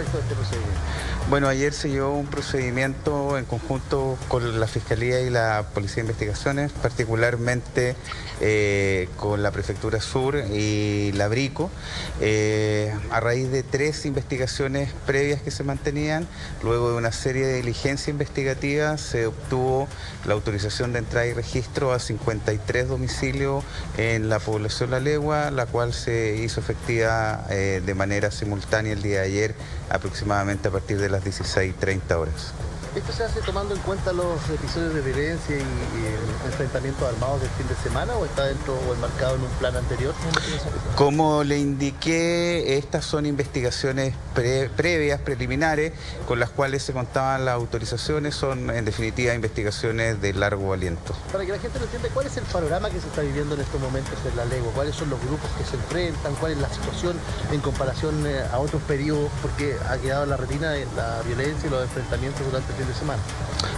este? Bueno, ayer se llevó un procedimiento en conjunto con la Fiscalía y la Policía de Investigaciones, particularmente eh, con la Prefectura Sur y la Brico, eh, a raíz de tres investigaciones previas que se mantenían, luego de una serie de diligencias investigativas se obtuvo la autorización de entrada y registro a 53 domicilios en la población La Legua, la cual se hizo efectiva eh, de manera simultánea el día de ayer aproximadamente a partir de las 16.30 horas. ¿Esto se hace tomando en cuenta los episodios de violencia y, enfrentamientos armados del fin de semana o está dentro o enmarcado en un plan anterior? Como le indiqué, estas son investigaciones previas, preliminares, con las cuales se contaban las autorizaciones, son en definitiva investigaciones de largo aliento. Para que la gente lo entienda, ¿cuál es el panorama que se está viviendo en estos momentos en la lengua? ¿Cuáles son los grupos que se enfrentan? ¿Cuál es la situación en comparación eh, a otros periodos? Porque ha quedado en la retina la violencia y los enfrentamientos durante el de semana?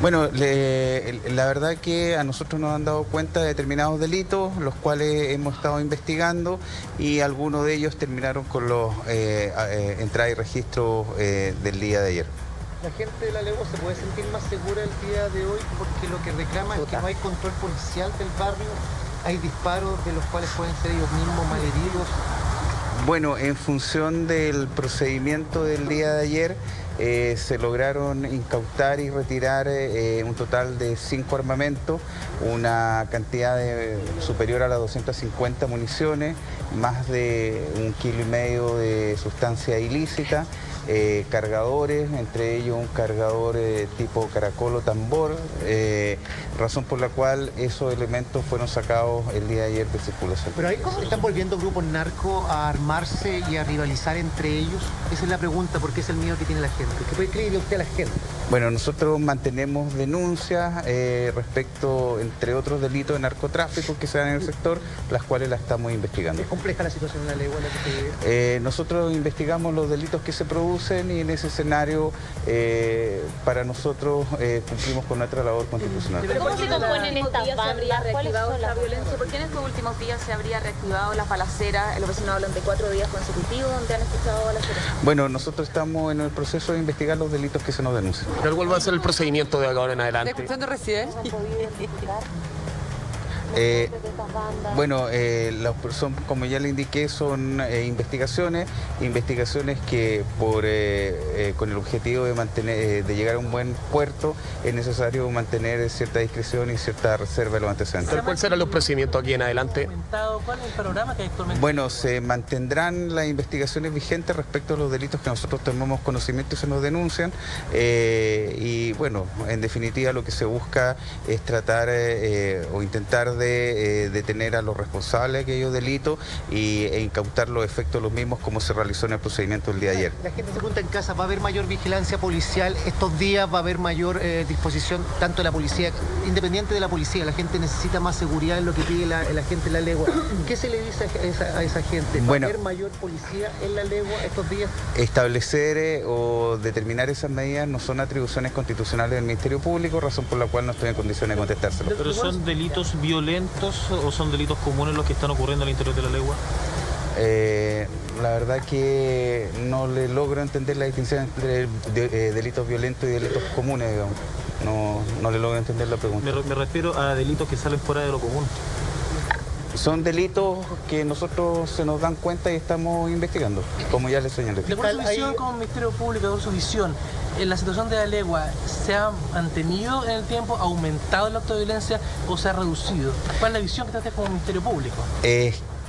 Bueno, la verdad que a nosotros nos han dado cuenta de determinados delitos, los cuales hemos estado investigando y algunos de ellos terminaron con los eh, eh entradas y registros eh, del día de ayer. La gente de la Legua se puede sentir más segura el día de hoy porque lo que reclama es que no hay control policial del barrio, hay disparos de los cuales pueden ser ellos mismos malheridos. Bueno, en función del procedimiento del día de ayer, eh, se lograron incautar y retirar eh, un total de cinco armamentos, una cantidad superior a las 250 municiones, más de un kilo y medio de sustancia ilícita, eh, cargadores, entre ellos un cargador tipo caracol o tambor, razón por la cual esos elementos fueron sacados el día de ayer de circulación. Pero ahí están volviendo grupos narcos a armarse y a rivalizar entre ellos. Esa es la pregunta, porque es el miedo que tiene la gente. ¿Qué puede creer usted a la gente? Bueno, nosotros mantenemos denuncias eh, respecto, entre otros delitos de narcotráfico que se dan en el sector, las cuales las estamos investigando. ¿Es compleja la situación en la ley? Eh, nosotros investigamos los delitos que se producen y en ese escenario eh, para nosotros cumplimos con nuestra labor constitucional. ¿Cómo se componen estas bandas? la violencia? ¿Por qué en estos últimos días se habría reactivado la balacera? Los vecinos hablan de cuatro días consecutivos donde han escuchado balaceras. Bueno, nosotros estamos en el proceso de investigar los delitos que se nos denuncian. ¿Cuál va a ser el procedimiento de ahora en adelante? ¿Está escuchando recién? Eh, bueno, eh, son, como ya le indiqué, son eh, investigaciones, investigaciones que por, con el objetivo de, mantener, de llegar a un buen puerto es necesario mantener cierta discreción y cierta reserva de los antecedentes. ¿Cuál será los procedimientos aquí en adelante? ¿Cuál es el panorama que actualmente Bueno, se mantendrán las investigaciones vigentes respecto a los delitos que nosotros tenemos conocimiento y se nos denuncian. y bueno, en definitiva lo que se busca es tratar o intentar de eh, detener a los responsables de aquellos delitos y, e incautar los efectos de los mismos como se realizó en el procedimiento el día de ayer. La gente se pregunta en casa, ¿va a haber mayor vigilancia policial estos días? ¿Va a haber mayor eh, disposición tanto de la policía, independiente de la policía? La gente necesita más seguridad en lo que pide la, gente en la legua. ¿Qué se le dice a esa, gente? ¿Va a haber mayor policía en la legua estos días? Establecer eh, o determinar esas medidas no son atribuciones constitucionales del Ministerio Público, razón por la cual no estoy en condiciones de contestárselo. Pero son delitos violentos o son delitos comunes los que están ocurriendo al interior de la legua? Eh, la verdad que no le logro entender la distinción entre eh, delitos violentos y delitos comunes, digamos. No, no le logro entender la pregunta. Me, refiero a delitos que salen fuera de lo común. Son delitos que nosotros se nos dan cuenta y estamos investigando, como ya les señalé. De su visión como Ministerio Público, de su visión, la situación de la legua, ¿se ha mantenido en el tiempo, ha aumentado la violencia o se ha reducido? ¿Cuál es la visión que usted como Ministerio Público?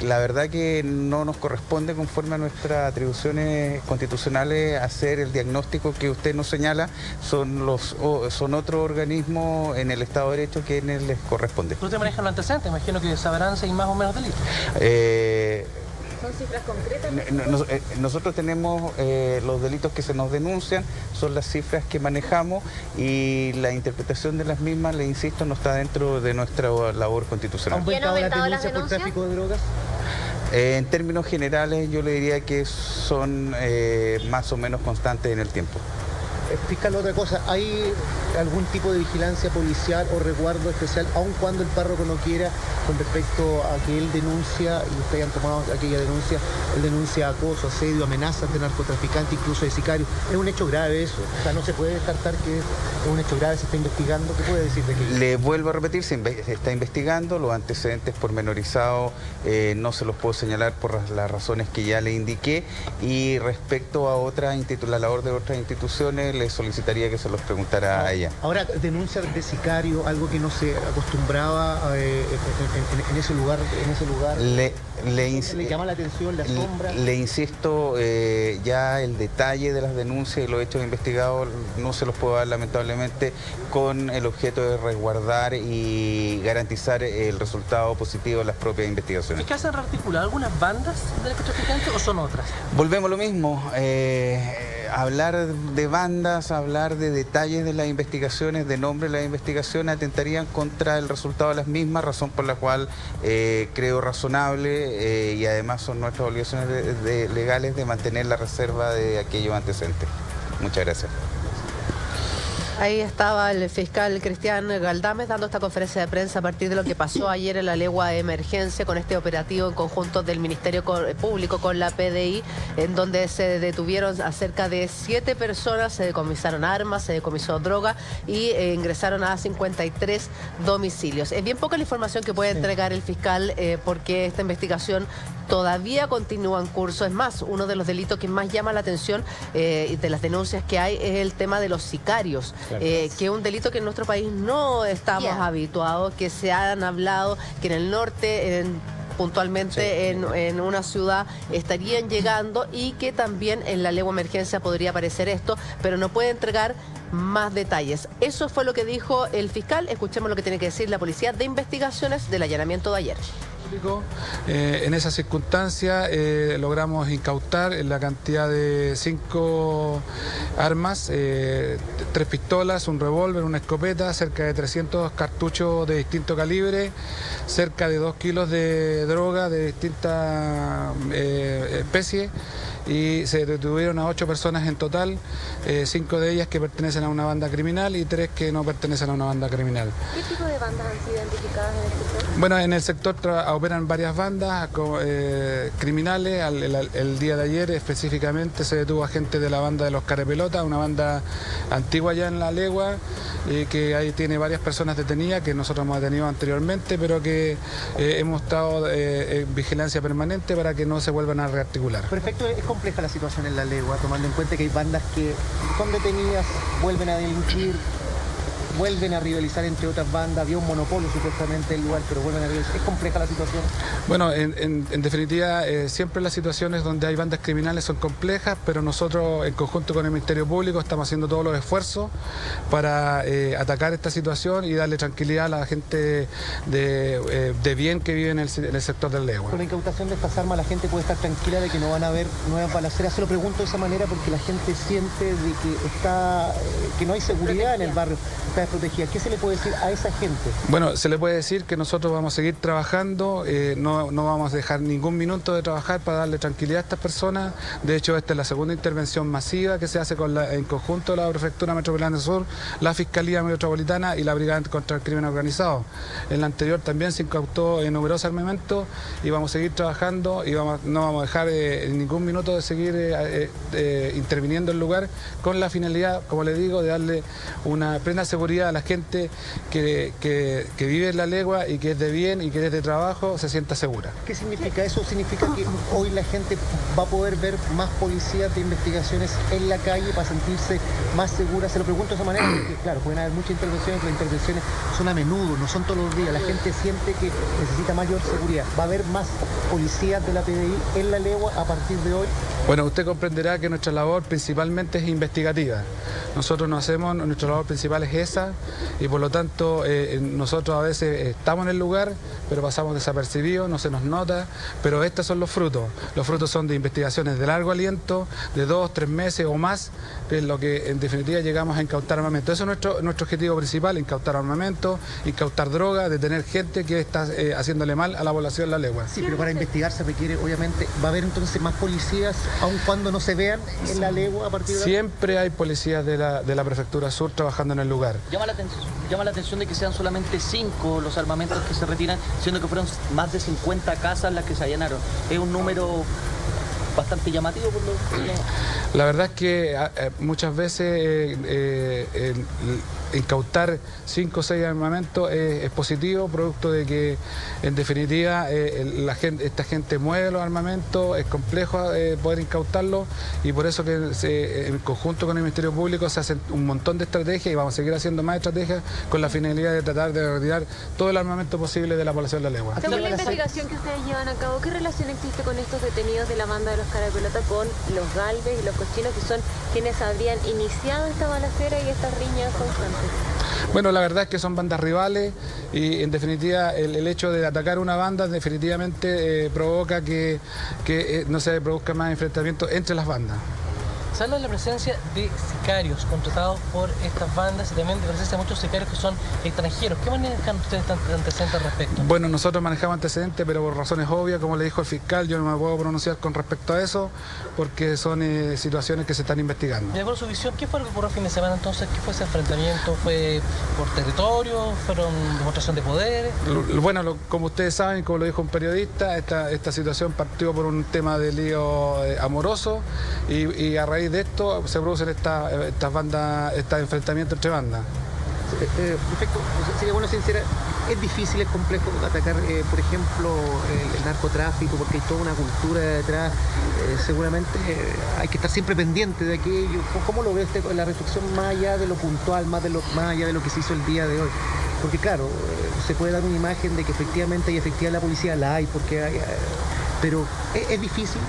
la verdad que no nos corresponde conforme a nuestras atribuciones constitucionales hacer el diagnóstico que usted nos señala, son los son otros organismos en el Estado de Derecho que les corresponde. ¿Usted maneja los antecedentes? Imagino que sabrán hay más o menos delitos. Eh, ¿Son cifras concretas? Eh, nosotros tenemos eh, los delitos que se nos denuncian, son las cifras que manejamos y la interpretación de las mismas, le insisto, no está dentro de nuestra labor constitucional. ¿Han aumentado la denuncia por tráfico de drogas? Eh, en términos generales yo le diría que son más o menos constantes en el tiempo. Fiscal, otra cosa, ¿hay algún tipo de vigilancia policial o resguardo especial, aun cuando el párroco no quiera, con respecto a que él denuncia, y ustedes han tomado aquella denuncia, él denuncia acoso, asedio, amenazas de narcotraficante, incluso de sicario? Es un hecho grave eso, o sea, no se puede descartar que es un hecho grave, se está investigando, ¿qué puede decir de que Le vuelvo a repetir, se, está investigando, los antecedentes pormenorizados eh, no se los puedo señalar por las- razones que ya le indiqué. Y respecto a otras la labor de otras instituciones le solicitaría que se los preguntara a ella. Ahora, denuncia de sicario, algo que no se acostumbraba eh, en, en- en ese lugar, en ese lugar. Le, le, ins- le llama la atención, Le- asombra. Le insisto, eh, ya el detalle de las denuncias y los hechos investigados no se los puedo dar lamentablemente con el objeto de resguardar y garantizar el resultado positivo de las propias investigaciones. ¿Fiscal se han rearticulado algunas bandas de narcotraficantes o son otras? Volvemos a lo mismo, eh, hablar de bandas, hablar de detalles de las investigaciones, de nombre de las investigaciones, atentarían contra el resultado de las mismas, razón por la cual eh, creo razonable eh, y además son nuestras obligaciones legales de mantener la reserva de aquellos antecedentes. Muchas gracias. Ahí estaba el fiscal Cristian Galdames dando esta conferencia de prensa a partir de lo que pasó ayer en la legua de emergencia con este operativo en conjunto del Ministerio Co- Público con la PDI, en donde se detuvieron a cerca de siete personas, se decomisaron armas, se decomisó droga y eh, ingresaron a 53 domicilios. Es bien poca la información que puede entregar el fiscal eh, porque esta investigación todavía continúa en curso. Es más, uno de los delitos que más llama la atención eh, de las denuncias que hay es el tema de los sicarios, eh, que es un delito que en nuestro país no estamos habituados, que se han hablado, que en el norte... en- puntualmente en, en una ciudad estarían llegando y que también en la legua emergencia podría aparecer esto, pero no puede entregar más detalles. Eso fue lo que dijo el fiscal. Escuchemos lo que tiene que decir la policía de investigaciones del allanamiento de ayer. Eh, en esa circunstancia eh, logramos incautar la cantidad de cinco armas, eh, tres pistolas, un revólver, una escopeta, cerca de 300 cartuchos de distinto calibre, cerca de 2 kilos de droga de distintas especies y se detuvieron a ocho personas en total, eh, cinco de ellas que pertenecen a una banda criminal y tres que no pertenecen a una banda criminal. ¿Qué tipo de bandas han sido identificadas en este sector? Bueno, en el sector operan varias bandas eh, criminales. Al- el, el día de ayer específicamente se detuvo a gente de la banda de los Carepelota, una banda antigua ya en la legua, y que ahí tiene varias personas detenidas que nosotros hemos detenido anteriormente, pero que eh, hemos estado eh, en vigilancia permanente para que no se vuelvan a rearticular. Perfecto, es compleja la situación en la legua, tomando en cuenta que hay bandas que son detenidas, vuelven a delinquir, vuelven a rivalizar entre otras bandas, había un monopolio supuestamente en el lugar, pero vuelven a rivalizar. Es compleja la situación. Bueno, en, en- en definitiva, eh, siempre las situaciones donde hay bandas criminales son complejas, pero nosotros en conjunto con el Ministerio Público estamos haciendo todos los esfuerzos para eh, atacar esta situación y darle tranquilidad a la gente de, eh, de bien que vive en el, en el sector del Legua. Con la incautación de estas armas la gente puede estar tranquila de que no van a haber nuevas balaceras. Se lo pregunto de esa manera porque la gente siente de que está, que no hay seguridad en el barrio, está desprotegida. ¿Qué se le puede decir a esa gente? Bueno, se le puede decir que nosotros vamos a seguir trabajando, eh, no, no vamos a dejar ningún minuto de trabajar para darle tranquilidad a estas personas. De hecho, esta es la segunda intervención masiva que se hace con en conjunto la Prefectura Metropolitana Sur, la Fiscalía Metropolitana y la Brigada contra el Crimen Organizado. En la anterior también se incautó eh, numerosos armamentos y vamos a seguir trabajando y vamos, no vamos a dejar eh, en ningún minuto de seguir eh, interviniendo en el lugar con la finalidad, como le digo, de darle una plena seguridad a la gente que, que- que vive en la legua y que es de bien y que es de trabajo, se sienta segura. ¿Qué significa eso? Significa que hoy la gente va a poder ver más policías de investigaciones en la calle para sentirse más segura. Se lo pregunto de esa manera porque, claro, pueden haber muchas intervenciones, pero las intervenciones son a menudo, no son todos los días. La gente siente que necesita mayor seguridad. ¿Va a haber más policías de la PDI en la legua a partir de hoy? Bueno, usted comprenderá que nuestra labor principalmente es investigativa. Nosotros no hacemos, nuestra labor principal es esa, y por lo tanto eh, nosotros a veces estamos en el lugar, pero pasamos desapercibidos, no se nos nota, pero estos son los frutos. Los frutos son de investigaciones de largo aliento, de dos, tres meses o más, que es lo que en definitiva llegamos a incautar armamento. Eso es nuestro, nuestro objetivo principal, incautar armamento, incautar droga, detener gente que está eh, haciéndole mal a la población de la legua. Sí, pero para investigar se requiere, obviamente, va a haber entonces más policías, aun cuando no se vean en la legua a partir de Siempre hay policías de la, de la Prefectura Sur trabajando en el lugar. Llama la, atención, de que sean solamente cinco los armamentos que se retiran, siendo que fueron más de 50 casas las que se allanaron. Es un número bastante llamativo por lo La verdad es que muchas veces eh, eh, incautar cinco o seis armamentos es, positivo, producto de que en definitiva eh, la gente, esta gente mueve los armamentos, es complejo poder incautarlos y por eso que en conjunto con el Ministerio Público se hacen un montón de estrategias y vamos a seguir haciendo más estrategias con la finalidad de tratar de retirar todo el armamento posible de la población de la legua. Según la investigación que ustedes llevan a cabo, ¿qué relación existe con estos detenidos de la banda de los cara de pelota con los galves y los cochinos que son quienes habrían iniciado esta balacera y estas riñas constantes? Bueno, la verdad es que son bandas rivales y en definitiva el, hecho de atacar una banda definitivamente eh, provoca que, eh, no se produzca más enfrentamientos entre las bandas. Se habla de la presencia de sicarios contratados por estas bandas y también de presencia de muchos sicarios que son extranjeros. ¿Qué manejan ustedes antecedentes al respecto? Bueno, nosotros manejamos antecedentes, pero por razones obvias, como le dijo el fiscal, yo no me puedo pronunciar con respecto a eso, porque son eh, situaciones que se están investigando. De acuerdo a su visión, ¿qué fue lo que ocurrió el fin de semana entonces? ¿Qué fue ese enfrentamiento? ¿Fue por territorio? ¿Fueron demostración de poder? Bueno, como ustedes saben, como lo dijo un periodista, esta, esta situación partió por un tema de lío eh, amoroso y a raíz de esto se producen estas bandas, estos enfrentamientos entre bandas. Eh, eh, perfecto, sería bueno sincera, es difícil, es complejo atacar, eh, por ejemplo, el, narcotráfico, porque hay toda una cultura detrás, seguramente hay que estar siempre pendiente de aquello. ¿Cómo lo ves la reflexión más allá de lo puntual, más, de lo, más allá de lo que se hizo el día de hoy? Porque claro, se puede dar una imagen de que efectivamente hay efectividad la policía, la hay, porque hay pero es, difícil,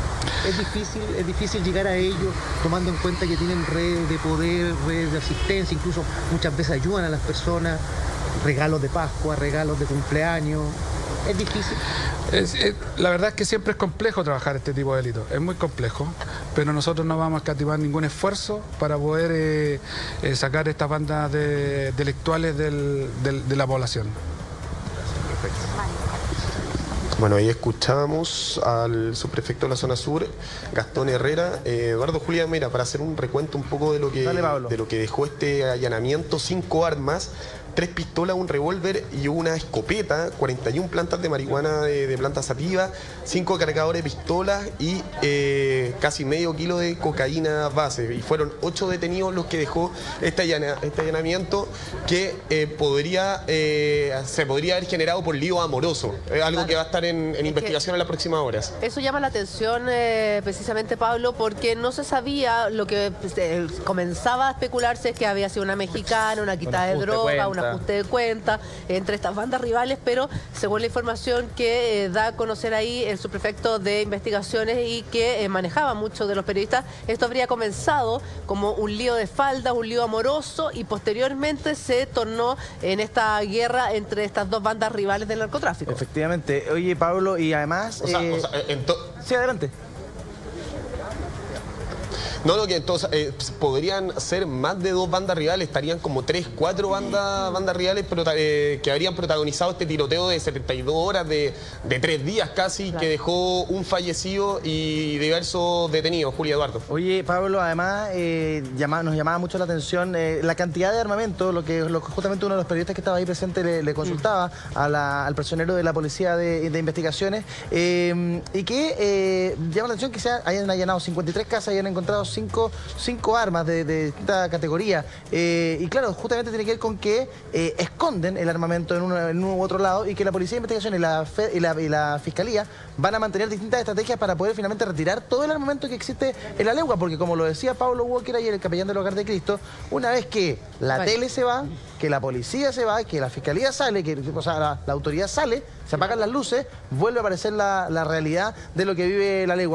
es difícil, es difícil llegar a ellos tomando en cuenta que tienen redes de poder, redes de asistencia, incluso muchas veces ayudan a las personas, regalos de Pascua, regalos de cumpleaños. Es difícil. la verdad es que siempre es complejo trabajar este tipo de delitos, es muy complejo, pero nosotros no vamos a escatimar ningún esfuerzo para poder eh, eh, sacar estas bandas de, delictuales de la población. Bueno, ahí escuchamos al subprefecto de la zona sur, Gastón Herrera. Eh, Eduardo Julia, mira, para hacer un recuento un poco de lo que, de lo que dejó este allanamiento, cinco armas, tres pistolas, un revólver y una escopeta, 41 plantas de marihuana de, planta sativa, cinco cargadores de pistolas y eh, casi medio kilo de cocaína base. Y fueron ocho detenidos los que dejó este, este allanamiento que eh, podría, eh, se podría haber generado por lío amoroso. Algo que va a estar en, investigación en las próximas horas. Eso llama la atención precisamente, Pablo, porque no se sabía lo que pues, comenzaba a especularse es que había sido una mexicana, una quita de droga, una usted de cuenta entre estas bandas rivales, pero según la información que eh, da a conocer ahí el subprefecto de investigaciones y que eh, manejaba muchos de los periodistas, esto habría comenzado como un lío de falda, un lío amoroso y posteriormente se tornó en esta guerra entre estas dos bandas rivales del narcotráfico. Efectivamente. Oye, Pablo, y además... Eh, sí, adelante. No, lo que entonces eh, podrían ser más de dos bandas rivales, estarían como tres, cuatro bandas, bandas rivales eh, que habrían protagonizado este tiroteo de 72 horas, de, tres días casi, que dejó un fallecido y diversos detenidos. Julia Eduardo. Oye, Pablo, además eh, nos llamaba mucho la atención la cantidad de armamento, lo que, justamente uno de los periodistas que estaba ahí presente le, consultaba al personero de la Policía de, Investigaciones, y que llama la atención que se hayan allanado 53 casas y hayan encontrado cinco, armas de, esta categoría. Eh, y claro, justamente tiene que ver con que eh, esconden el armamento en, un u otro lado y que la Policía de Investigación y la, y la, Fiscalía van a mantener distintas estrategias para poder finalmente retirar todo el armamento que existe en la lengua, porque como lo decía Pablo Walker ayer, el capellán del Hogar de Cristo, una vez que la tele se va, que la policía se va, que la Fiscalía sale, que o sea, la, autoridad sale, se apagan las luces, vuelve a aparecer la, la realidad de lo que vive la lengua.